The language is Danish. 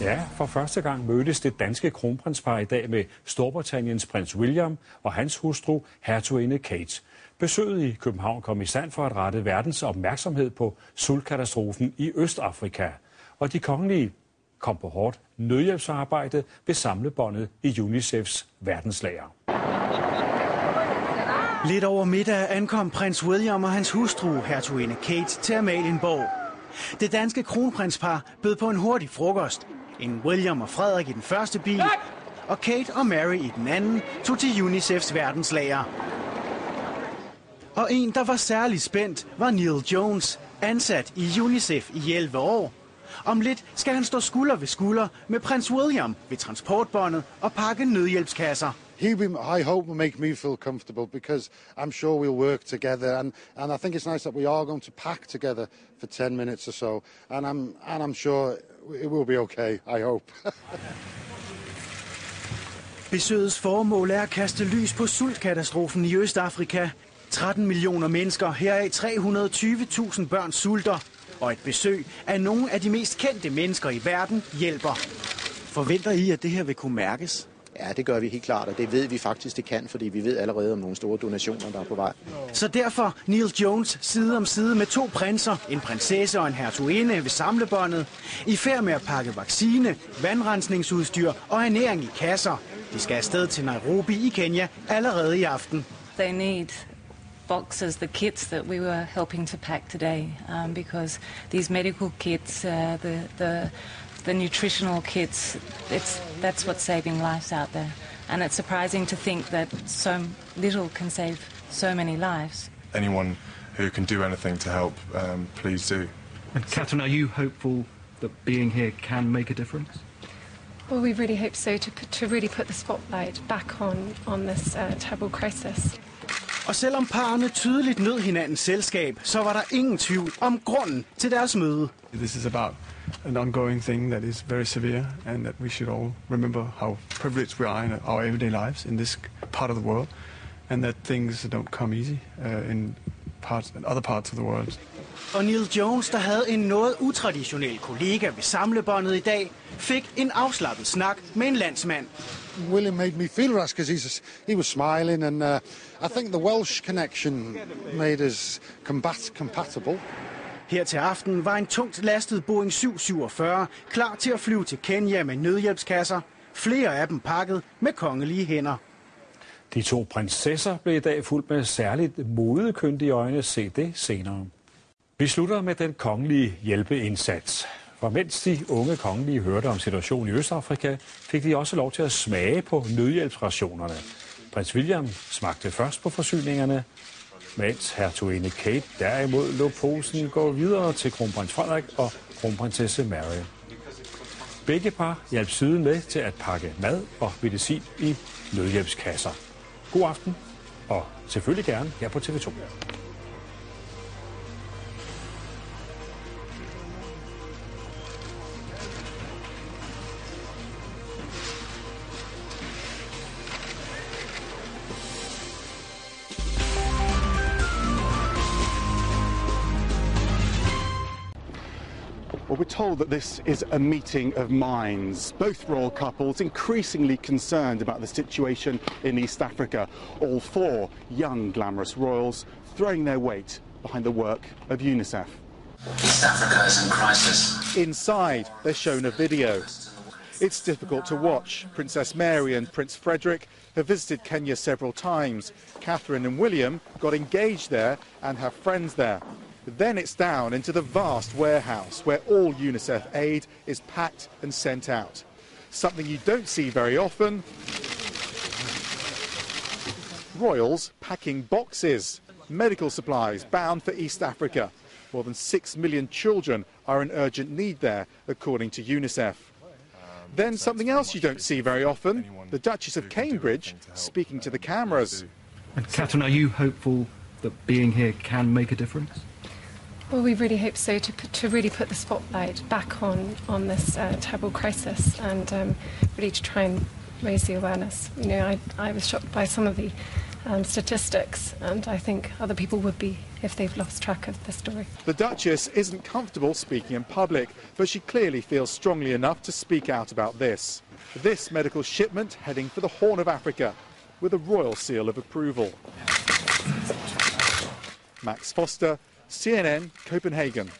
Ja, for første gang mødtes det danske kronprinspar i dag med Storbritanniens prins William og hans hustru, hertuginde Kate. Besøget i København kom i stand for at rette verdens opmærksomhed på sultkatastrofen i Østafrika. Og de kongelige kom på hårdt nødhjælpsarbejde ved samlebåndet i UNICEFs verdenslager. Lidt over middag ankom prins William og hans hustru, hertuginde Kate, til Amalienborg. Det danske kronprinspar bød på en hurtig frokost. En William og Frederik i den første bil, og Kate og Mary i den anden tog til UNICEFs verdenslager. Og en, der var særlig spændt, var Neil Jones, ansat i UNICEF i 11 år. Om lidt skal han stå skulder ved skulder med prins William ved transportbåndet og pakke nødhjælpskasser. he I hope will make me feel comfortable because I'm sure we'll work together and, and I think it's nice that we are going to pack together for 10 minutes or so and I'm, and I'm sure it will be okay, I hope. Besøgets formål er at kaste lys på sultkatastrofen i Østafrika. 13 millioner mennesker, heraf 320.000 børn sulter. Og et besøg af nogle af de mest kendte mennesker i verden hjælper. Forventer I, at det her vil kunne mærkes? Ja, det gør vi helt klart, og det ved vi faktisk, det kan, fordi vi ved allerede om nogle store donationer, der er på vej. Så derfor Neil Jones side om side med to prinser, en prinsesse og en hertuginde ved samlebåndet, i færd med at pakke vaccine, vandrensningsudstyr og ernæring i kasser. De skal afsted til Nairobi i Kenya allerede i aften. They need boxes, the kits that we were helping to pack today, um, because these medical kits, uh, the, the the nutritional kits, it's, that's what's saving lives out there. And it's surprising to think that so little can save so many lives. Anyone who can do anything to help, um, please do. And Catherine, are you hopeful that being here can make a difference? Well, we really hope so to, put, to really put the spotlight back on, on this uh, terrible crisis. Og selvom parerne tydeligt nød hinandens selskab, så var der ingen tvivl om grunden til deres møde. This is about an ongoing thing that is very severe, and that we should all remember how privileged we are in our everyday lives in this part of the world, and that things don't come easy uh, in parts, and other parts of the world. Og Neil Jones, der havde en noget utraditionel kollega ved samlebåndet i dag, fik en afslappet snak med en landsmand. William made me feel rash because he was smiling and uh, I think the Welsh connection made us combat compatible. Her til aften var en tungt lastet Boeing 747 klar til at flyve til Kenya med nødhjælpskasser. Flere af dem pakket med kongelige hænder. De to prinsesser blev i dag fuldt med særligt modekyndige øjne. Se det senere. Vi slutter med den kongelige hjælpeindsats. For mens de unge kongelige hørte om situationen i Østafrika, fik de også lov til at smage på nødhjælpsrationerne. Prins William smagte først på forsyningerne, mens hertuginde Kate derimod lå posen gå videre til kronprins Frederik og kronprinsesse Mary. Begge par hjalp siden med til at pakke mad og medicin i nødhjælpskasser. God aften, og selvfølgelig gerne her på TV2. Well, we're told that this is a meeting of minds. Both royal couples increasingly concerned about the situation in East Africa. All four young, glamorous royals throwing their weight behind the work of UNICEF. East Africa is in crisis. Inside, they're shown a video. It's difficult to watch. Princess Mary and Prince Frederick have visited Kenya several times. Catherine and William got engaged there and have friends there. Then it's down into the vast warehouse where all UNICEF aid is packed and sent out. Something you don't see very often. Royals packing boxes, medical supplies bound for East Africa. More than six million children are in urgent need there, according to UNICEF. Then something else you don't see very often, the Duchess of Cambridge speaking to the cameras. And Catherine, are you hopeful that being here can make a difference? Well, we really hope so to, to really put the spotlight back on on this uh, terrible crisis and um, really to try and raise the awareness. You know, I, I was shocked by some of the um, statistics, and I think other people would be if they've lost track of the story. The Duchess isn't comfortable speaking in public, but she clearly feels strongly enough to speak out about this. This medical shipment heading for the Horn of Africa with a royal seal of approval. Max Foster, CNN Copenhagen.